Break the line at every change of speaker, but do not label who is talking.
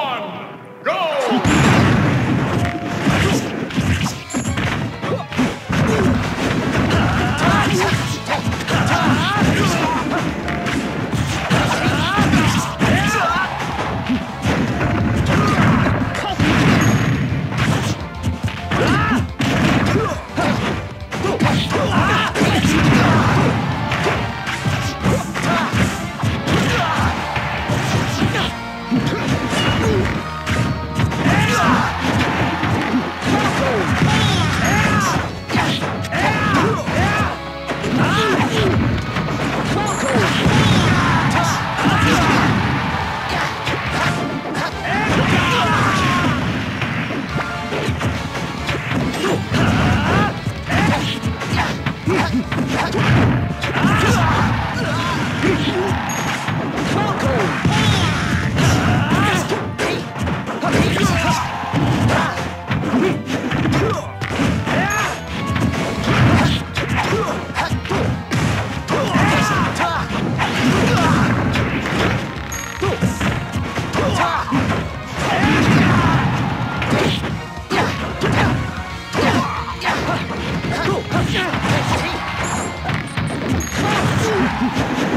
one, go! Ah! Time! The winner is Red Team!